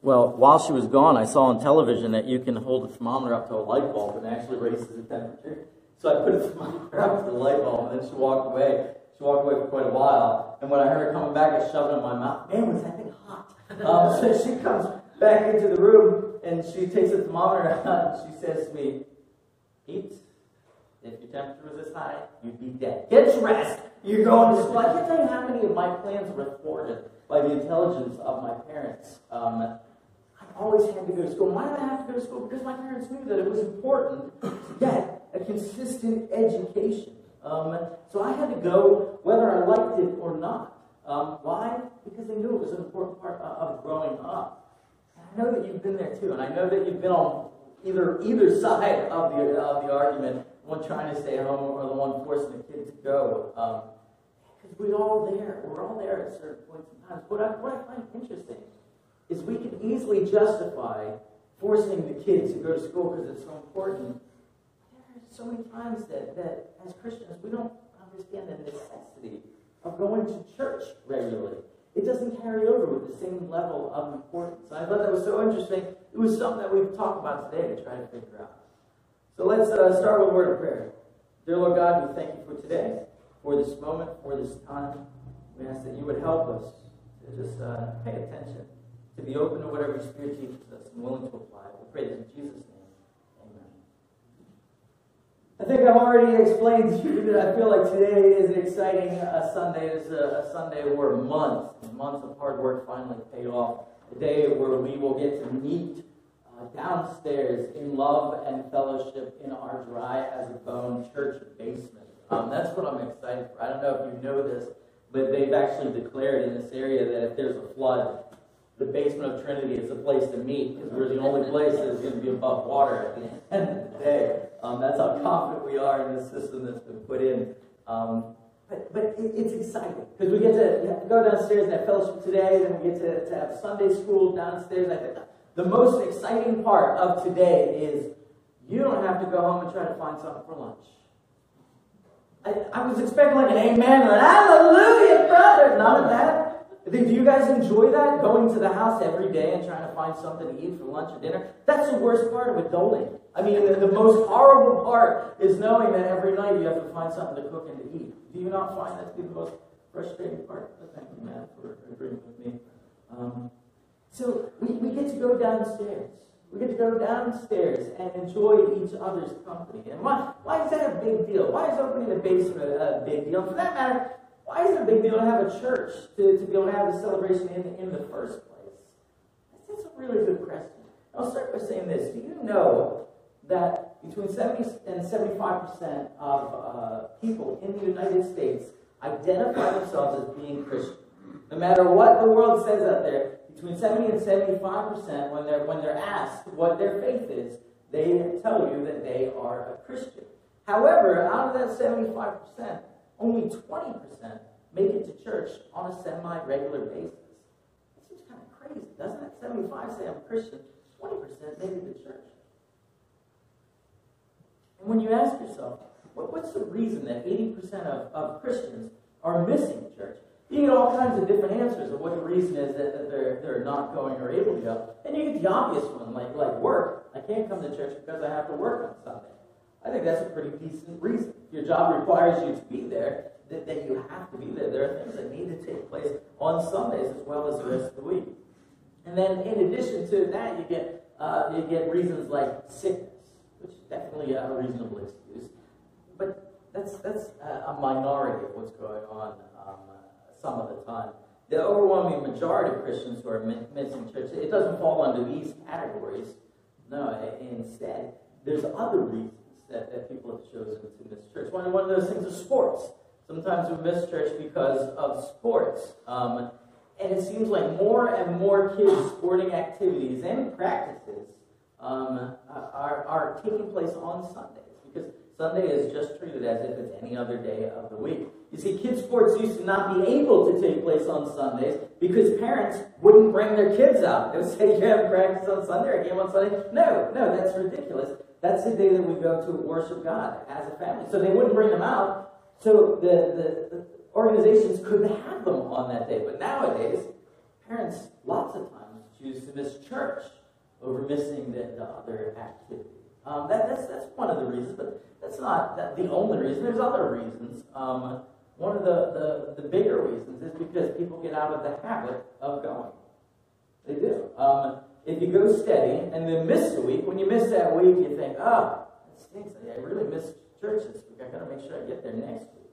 Well, while she was gone, I saw on television that you can hold a thermometer up to a light bulb and actually raises the temperature. So I put a thermometer up to the light bulb and then she walked away. She walked away for quite a while. And when I heard her coming back, I shoved it in my mouth. Man, was that thing hot. Um, so she comes back into the room and she takes the thermometer out and she says to me, Pete, if your temperature was this high, you'd be dead. Get rest. You're going to school. I can't tell you how many of my plans were thwarted by the intelligence of my parents. Um, always had to go to school. Why did I have to go to school? Because my parents knew that it was important to get a consistent education. Um, so I had to go whether I liked it or not. Um, why? Because they knew it was an important part of growing up. I know that you've been there too, and I know that you've been on either either side of the of the argument, one trying to stay home or the one forcing the kid to go. Because um, we're all there. We're all there at certain points in time. What I, what I find interesting is we can easily justify forcing the kids to go to school because it's so important. There are so many times that, that as Christians we don't understand the necessity of going to church regularly. It doesn't carry over with the same level of importance. I thought that was so interesting. It was something that we've talked about today to try to figure out. So let's uh, start with a word of prayer. Dear Lord God, we thank you for today, for this moment, for this time. We ask that you would help us to just uh, pay attention to be open to whatever your Spirit teaches us and willing to apply. We pray this in Jesus' name. Amen. I think I've already explained to you that I feel like today is an exciting uh, Sunday. It is a, a Sunday where months and months of hard work finally paid off. A day where we will get to meet uh, downstairs in love and fellowship in our dry as a bone church basement. Um, that's what I'm excited for. I don't know if you know this, but they've actually declared in this area that if there's a flood, the basement of Trinity is the place to meet because we're the only place that's going to be above water at the end of the day. Um, that's how confident we are in the system that's been put in. Um, but, but it, it's exciting because we get to go downstairs and have fellowship today, then we get to, to have Sunday school downstairs. I think the most exciting part of today is you don't have to go home and try to find something for lunch. I, I was expecting like an amen or an hallelujah, brother. None of that. Do you guys enjoy that? Going to the house every day and trying to find something to eat for lunch or dinner? That's the worst part of adulting. I mean, the, the most horrible part is knowing that every night you have to find something to cook and to eat. Do you not find that to be the most frustrating part? Thank you, Matt, for agreeing with me. Um, so we, we get to go downstairs. We get to go downstairs and enjoy each other's company. And why, why is that a big deal? Why is opening the basement a big deal? For that matter, why is it a big deal to have a church to, to be able to have a celebration in, in the first place? That's a really good question. I'll start by saying this. Do you know that between 70 and 75% of uh, people in the United States identify themselves as being Christian? No matter what the world says out there, between 70 and 75%, when they're, when they're asked what their faith is, they tell you that they are a Christian. However, out of that 75%, only 20% make it to church on a semi-regular basis. It seems kind of crazy, doesn't it? 75 say I'm a Christian, 20% make it to church. And when you ask yourself, what, what's the reason that 80% of, of Christians are missing church? You get all kinds of different answers of what the reason is that, that they're, they're not going or able to go. And you get the obvious one, like, like work. I can't come to church because I have to work on Sunday. I think that's a pretty decent reason. Your job requires you to be there, that, that you have to be there. There are things that need to take place on Sundays as well as the rest of the week. And then in addition to that, you get uh, you get reasons like sickness, which is definitely a reasonable excuse. But that's that's a minority of what's going on um, some of the time. The overwhelming majority of Christians who are missing church, it doesn't fall under these categories. No, instead, there's other reasons that, that people have chosen to miss church. One, one of those things is sports. Sometimes we miss church because of sports. Um, and it seems like more and more kids' sporting activities and practices um, are, are taking place on Sundays because Sunday is just treated as if it's any other day of the week. You see, kids' sports used to not be able to take place on Sundays because parents wouldn't bring their kids out. They would say, You have practice on Sunday or a game on Sunday? No, no, that's ridiculous. That's the day that we go to worship God as a family. So they wouldn't bring them out. So the, the, the organizations couldn't have them on that day. But nowadays, parents lots of times choose to miss church over missing the, the other activity. Um, that, that's, that's one of the reasons, but that's not that the only reason. There's other reasons. Um, one of the, the, the bigger reasons is because people get out of the habit of going. They do. Um, if you go steady and then miss a week, when you miss that week, you think, ah, oh, it stinks. I really missed church this week. I got to make sure I get there next week.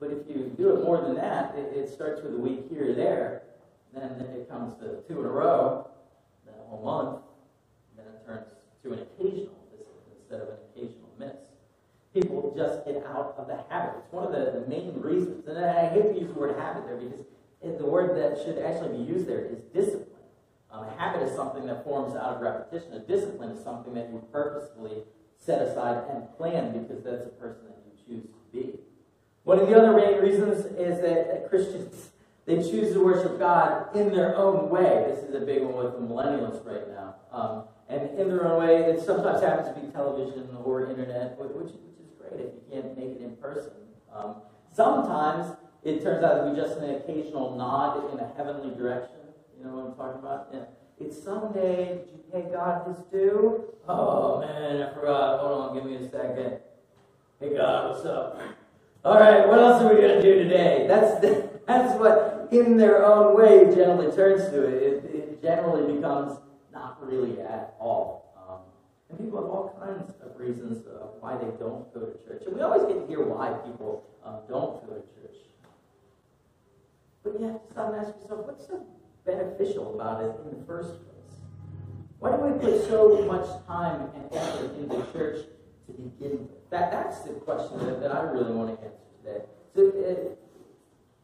But if you do it more than that, it, it starts with a week here or there. Then it comes to two in a row, then a whole month, then it turns to an occasional visit instead of an occasional miss. People just get out of the habit. It's one of the, the main reasons. And I hate to use the word habit there because the word that should actually be used there is discipline. Um, a habit is something that forms out of repetition. A discipline is something that you purposefully set aside and plan because that's the person that you choose to be. One of the other main reasons is that, that Christians they choose to worship God in their own way. This is a big one with the millennials right now. Um, and in their own way, it sometimes happens to be television or internet, which, which is great if you can't make it in person. Um, sometimes it turns out to be just an occasional nod in a heavenly direction. Know what I'm talking about? Yeah. It's Sunday. Did you pay God his due? Oh, man, I forgot. Hold on, give me a second. Hey, God, what's up? All right, what else are we going to do today? That's, that's what, in their own way, generally turns to it. It, it generally becomes not really at all. Um, and people have all kinds of reasons of why they don't go to church. And we always get to hear why people um, don't go to church. But you have to stop and ask yourself, what's so beneficial about it in the first place? Why do we put so much time and effort into the church to begin with? That, that's the question that, that I really want to answer today. So, uh,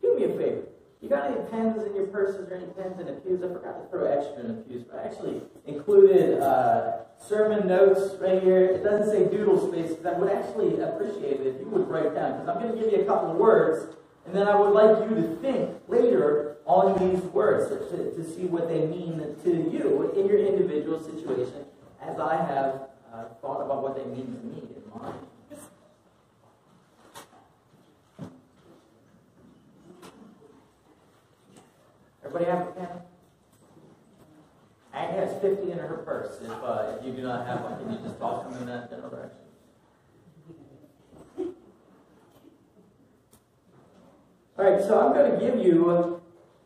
do me a favor. You got any pens in your purses or any pens in the pews? I forgot to throw extra in the pews, but I actually included uh, sermon notes right here. It doesn't say doodle space because I would actually appreciate it if you would write down because I'm going to give you a couple of words and then I would like you to think later on these words to, to see what they mean to you in your individual situation as I have uh, thought about what they mean to me in mine. Everybody have a pen? Ag has 50 in her purse. If, uh, if you do not have one, can you just toss them in that general direction? All right, so I'm going to give you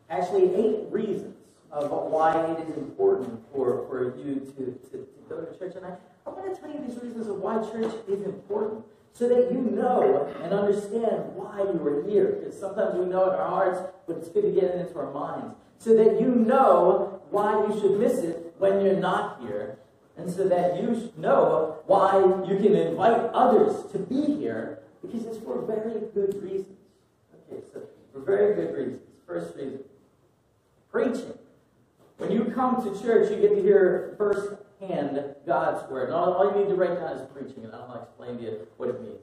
actually eight reasons of why it is important for, for you to, to, to go to church. And I, I want to tell you these reasons of why church is important so that you know and understand why you are here. Because sometimes we know in our hearts, but it's good to get it into our minds. So that you know why you should miss it when you're not here. And so that you know why you can invite others to be here, because it's for very good reasons. Very good reasons. First reason preaching. When you come to church, you get to hear firsthand God's word. And all, all you need to write down is preaching, and I'll explain to you what it means.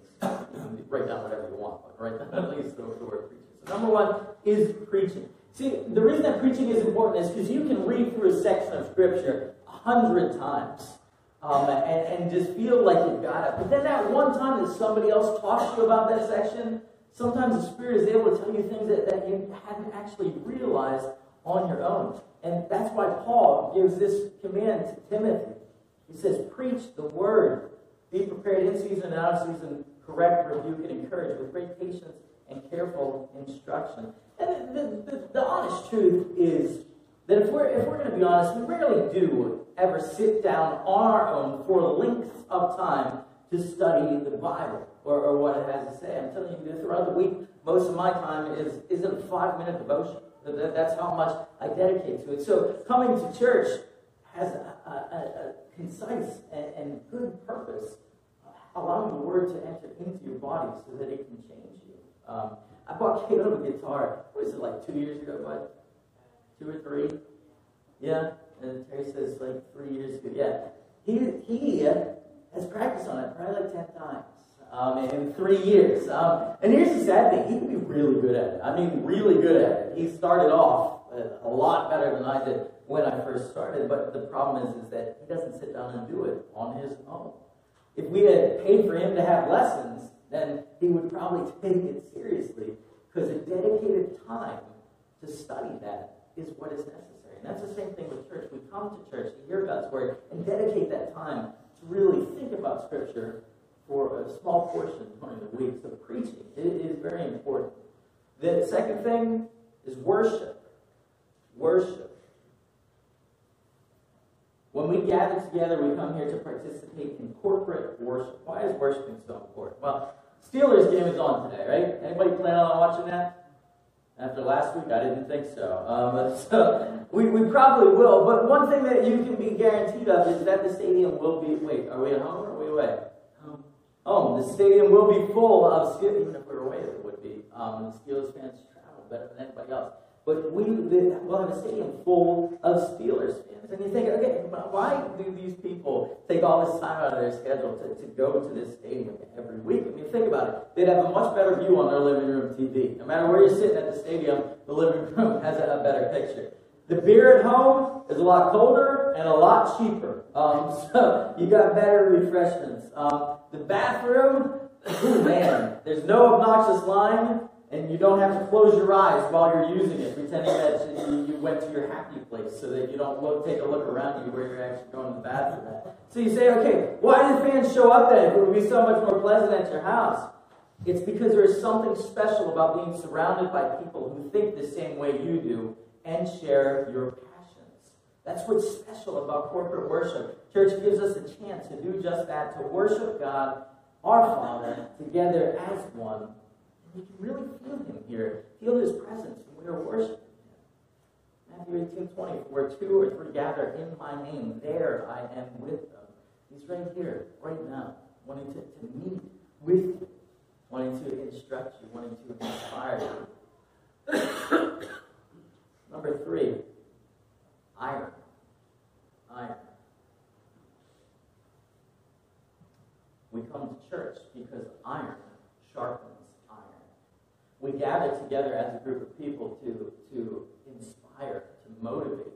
Write down whatever you want, but write down at least the, the word preaching. So, number one is preaching. See, the reason that preaching is important is because you can read through a section of Scripture a hundred times. Um, and, and just feel like you've got it. But then that one time that somebody else talks to you about that section, Sometimes the Spirit is able to tell you things that, that you hadn't actually realized on your own. And that's why Paul gives this command to Timothy. He says, Preach the word. Be prepared in season and out of season, correct, rebuke, and encourage with great patience and careful instruction. And the, the, the honest truth is that if we're, if we're going to be honest, we rarely do ever sit down on our own for lengths of time to study the Bible or, or what it has to say. I'm telling you, throughout the week, most of my time is, is a five minute devotion. That's how much I dedicate to it. So coming to church has a, a, a concise and, and, good purpose, allowing the word to enter into your body so that it can change you. Um, I bought Caleb a guitar, what is it, like two years ago, bud? Two or three? Yeah? And Terry says like three years ago. Yeah. He, he has practiced on it probably like 10 times um, in three years. Um, and here's the sad thing he can be really good at it. I mean, really good at it. He started off a lot better than I did when I first started, but the problem is, is that he doesn't sit down and do it on his own. If we had paid for him to have lessons, then he would probably take it seriously because a dedicated time to study that is what is necessary. And that's the same thing with church. We come to church to hear God's word and dedicate that time to really think about Scripture for a small portion during the week. So preaching it is very important. The second thing is worship. Worship. When we gather together, we come here to participate in corporate worship. Why is worshiping so important? Well, Steelers game is on today, right? Anybody plan on watching that? After last week, I didn't think so. Um, so we, we probably will. But one thing that you can be guaranteed of is that the stadium will be. Wait, are we at home or are we away? Oh, the stadium will be full of Steelers. Even if we were away, it would be. Um, the Steelers fans travel better than anybody else. But we will have a stadium full of Steelers fans. And you think, okay, why do these people take all this time out of their schedule to, to go to this stadium every week? I mean, think about it. They'd have a much better view on their living room TV. No matter where you're sitting at the stadium, the living room has a better picture. The beer at home is a lot colder and a lot cheaper. Um, so you got better refreshments. Um, the bathroom, man, there's no obnoxious line and you don't have to close your eyes while you're using it, pretending that you, you went to your happy place so that you don't look, take a look around you where you're actually going to the bathroom So you say, okay, why did fans show up then? It would be so much more pleasant at your house. It's because there is something special about being surrounded by people who think the same way you do and share your. That's what's special about corporate worship. Church gives us a chance to do just that, to worship God, our Father, together as one And we can really feel him here, feel his presence when we are worshiping him. Matthew 18 20, where two or three gather in my name, there I am with them. He's right here, right now, wanting to, to meet with you, wanting to instruct you, wanting to inspire you. Number three, iron. Iron. We come to church because iron sharpens iron. we gather together as a group of people to, to inspire, to motivate,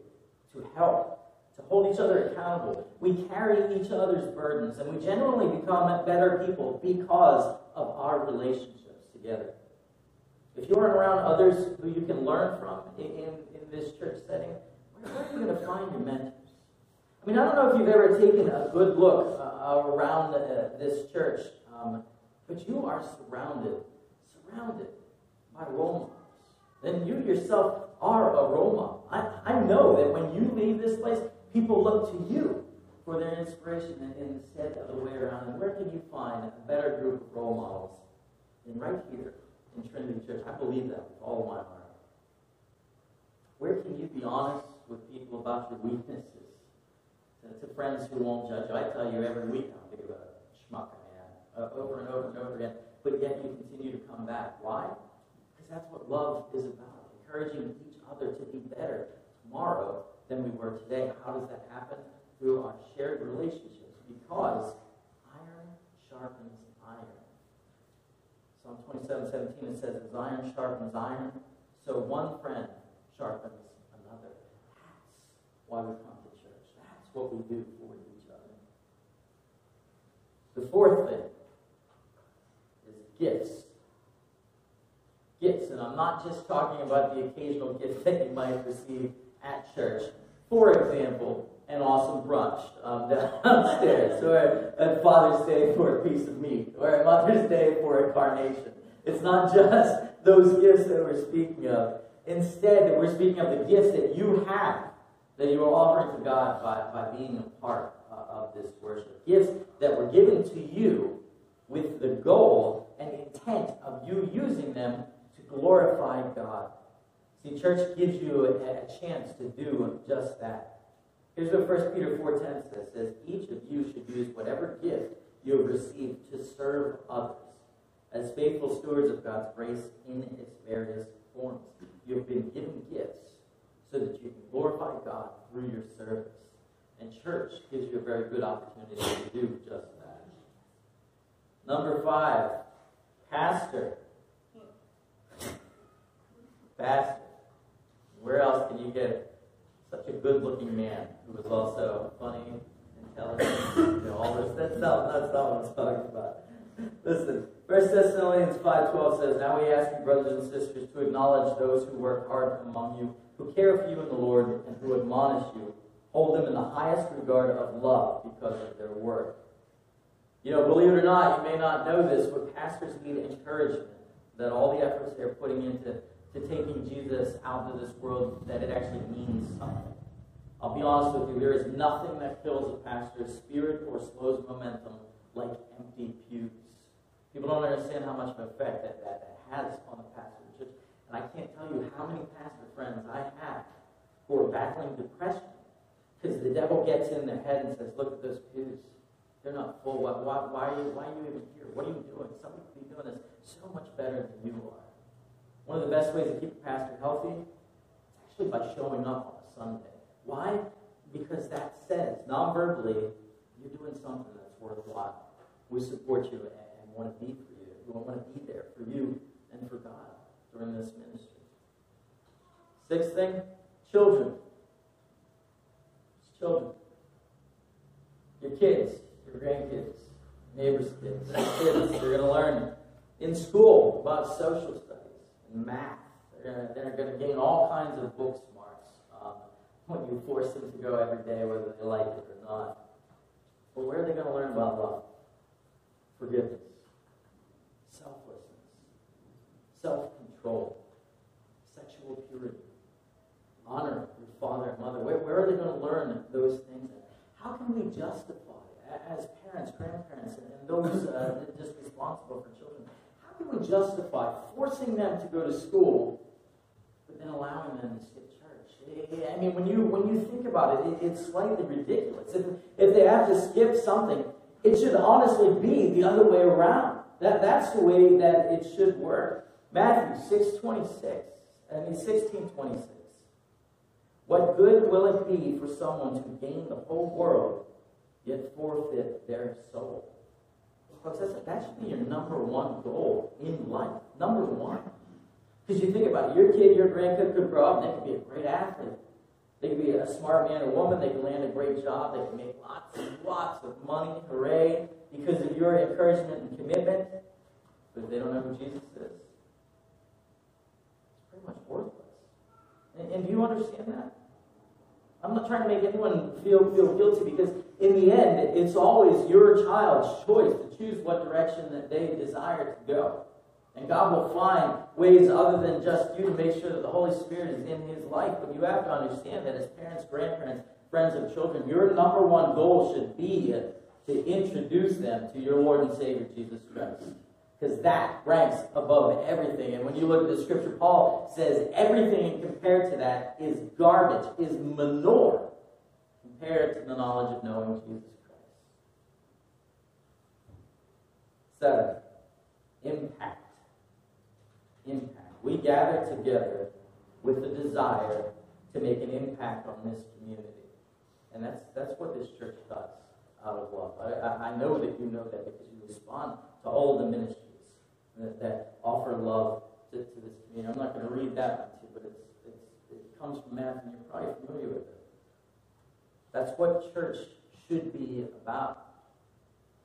to help, to hold each other accountable. We carry each other's burdens, and we generally become better people because of our relationships together. If you're around others who you can learn from in, in, in this church setting, where, are you going to find your mentors? I mean, I don't know if you've ever taken a good look uh, around uh, this church, um, but you are surrounded, surrounded by role models. Then you yourself are a role model. I, I know that when you leave this place, people look to you for their inspiration instead of the way around. And where can you find a better group of role models than right here in Trinity Church? I believe that with all of my heart. Where can you be honest with people about your weaknesses? To, to friends who won't judge you. I tell you every week how big of a schmuck am, uh, over and over and over again. But yet you continue to come back. Why? Because that's what love is about encouraging each other to be better tomorrow than we were today. How does that happen? Through our shared relationships. Because iron sharpens iron. Psalm 27 17 it says, As iron sharpens iron, so one friend sharpens why we come to church. That's what we do for each other. The fourth thing is gifts gifts. And I'm not just talking about the occasional gift that you might receive at church. For example, an awesome brunch um, downstairs, or a Father's Day for a piece of meat, or a Mother's Day for a carnation. It's not just those gifts that we're speaking of. Instead, we're speaking of the gifts that you have, that you are offering to God by, by being a part uh, of this worship. Gifts that were given to you with the goal and intent of you using them to glorify God. See, church gives you a, a chance to do just that. Here's what 1 Peter 4.10 says. Says, Each of you should use whatever gift you have received to serve others as faithful stewards of God's grace in its various forms. You have been given gifts so that God through your service. And church gives you a very good opportunity to do just that. Number five, pastor. Pastor. Where else can you get such a good looking man who is also funny, intelligent, you know, all this? That's not, that's not what I'm talking about. Listen, 1 Thessalonians 5.12 says, Now we ask you, brothers and sisters, to acknowledge those who work hard among you, who care for you in the Lord, and who admonish you. Hold them in the highest regard of love because of their work. You know, believe it or not, you may not know this, but pastors need encouragement that all the efforts they're putting into to taking Jesus out into this world, that it actually means something. I'll be honest with you, there is nothing that kills a pastor's spirit or slows momentum like empty pews. People don't understand how much of an effect that, that, has on the pastor church. I can't tell you how many pastor friends I have who are battling depression because the devil gets in their head and says, Look at those pews. They're not full. Why, why, why, are you, why are you even here? What are you doing? Somebody could be doing this so much better than you are. One of the best ways to keep a pastor healthy is actually by showing up on a Sunday. Why? Because that says, non verbally, you're doing something that's worthwhile. We support you and want to be for you. We want to be there for you and for God during this ministry. Sixth thing, children. It's children. Your kids, your grandkids, neighbors' kids, kids, they're going to learn in school about social studies and math. They're going to gain all kinds of book smarts um, when you force them to go every day, whether they like it or not. But where are they going to learn about love? Forgiveness, selflessness, self control, sexual purity, honor your father and mother. Where, where are they going to learn those things? How can we justify, as parents, grandparents, and those uh, just responsible for children, how can we justify forcing them to go to school, but then allowing them to skip church? I mean, when you when you think about it, it it's slightly ridiculous. If, if they have to skip something, it should honestly be the other way around. That, that's the way that it should work. Matthew 6 26. I mean 16 26. What good will it be for someone to gain the whole world, yet forfeit their soul? That should be your number one goal in life. Number one. Because you think about it, your kid, your grandkid could grow up and they could be a great athlete. They could be a smart man or woman. They could land a great job. They could make lots and lots of money. Hooray. Because of your encouragement and commitment. But they don't know who Jesus is, much worthless. And, and do you understand that? I'm not trying to make anyone feel, feel guilty because in the end, it's always your child's choice to choose what direction that they desire to go. And God will find ways other than just you to make sure that the Holy Spirit is in his life. But you have to understand that as parents, grandparents, friends of children, your number one goal should be to introduce them to your Lord and Savior, Jesus Christ because that ranks above everything. And when you look at the scripture, Paul says everything compared to that is garbage, is manure compared to the knowledge of knowing Jesus Christ. Seven, impact. Impact. We gather together with the desire to make an impact on this community. And that's, that's what this church does out of love. I, I know that you know that because you respond to all the ministries that, that offer love to, to this community. I'm not going to read that to you, but it's, it's, it comes from Matthew, and you're probably familiar with it. That's what church should be about.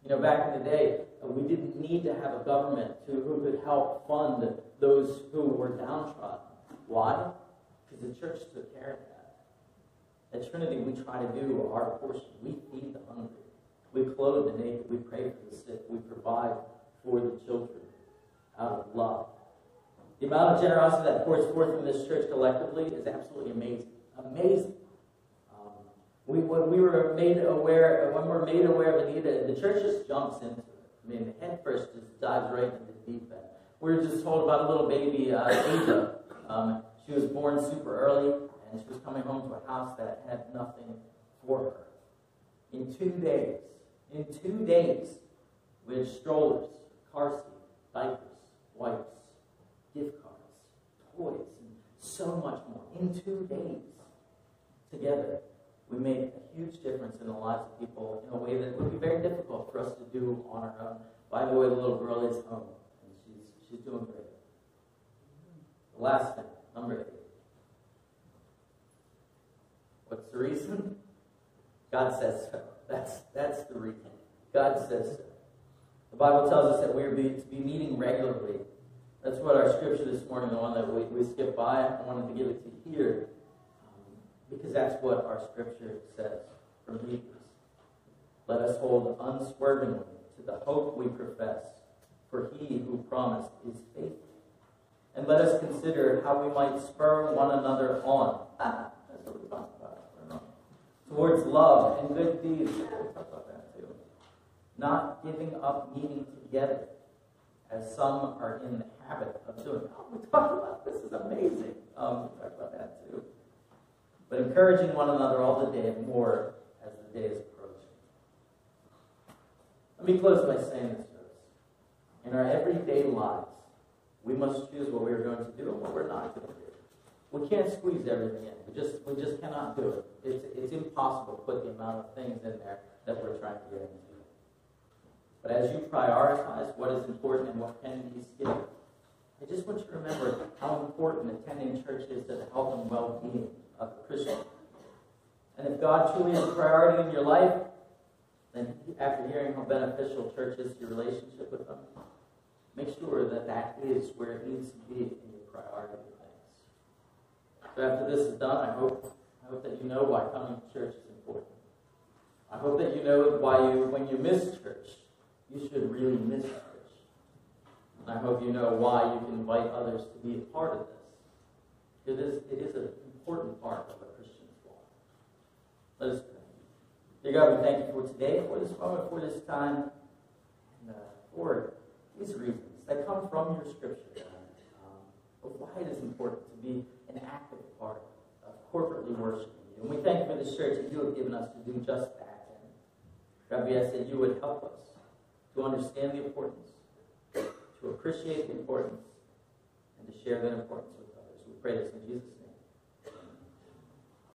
You know, back in the day, uh, we didn't need to have a government to, who could help fund those who were downtrodden. Why? Because the church took care of that. At Trinity, we try to do our portion. We feed the hungry. We clothe the naked. We pray for the sick. We provide for the children out of love. The amount of generosity that pours forth from this church collectively is absolutely amazing. Amazing. Um, we, when we were made aware, when we're made aware of need, the church just jumps into it. I mean, head first just dives right into the deep end. We were just told about a little baby, uh. Um, she was born super early, and she was coming home to a house that had nothing for her. In two days, in two days, with strollers, car seats, wipes, gift cards, toys, and so much more in two days. Together, we made a huge difference in the lives of people in a way that would be very difficult for us to do on our own. By the way, the little girl is home, and she's, she's doing great. The last thing, number eight. What's the reason? God says so. That's, that's the reason. God says so. The Bible tells us that we are to be meeting regularly. That's what our scripture this morning, the one that we, we skipped by, I wanted to give it to here. Um, Because that's what our scripture says from Hebrews. Let us hold unswervingly to the hope we profess, for he who promised is faithful. And let us consider how we might spur one another on. Ah, that's what we about. Towards love and good deeds. Not giving up meeting together, as some are in the habit of doing. Oh, we talk about this is amazing. Um, we talk about that too. But encouraging one another all the day more as the day is approaching. Let me close by saying this, folks. In our everyday lives, we must choose what we're going to do and what we're not going to do. We can't squeeze everything in. We just we just cannot do it. It's it's impossible to put the amount of things in there that we're trying to get into. But as you prioritize what is important and what can be skipped, I just want you to remember how important attending church is to the health and well-being of a Christian. And if God truly is a priority in your life, then after hearing how beneficial church is to your relationship with them, make sure that that is where it needs to be in your priority things. So after this is done, I hope I hope that you know why coming to church is important. I hope that you know why you, when you miss church, you should really miss church. And I hope you know why you can invite others to be a part of this. It is, it is an important part of a Christian's walk. Let us pray. Dear God, we thank you for today, for this moment, for this time, and uh, for these reasons that come from your scripture, um, of why it is important to be an active part of corporately worshiping you. And we thank you for this church that you have given us to do just that. God, we ask that you would help us to understand the importance, to appreciate the importance, and to share that importance with others. We pray this in Jesus' name.